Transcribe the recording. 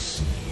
inhibitor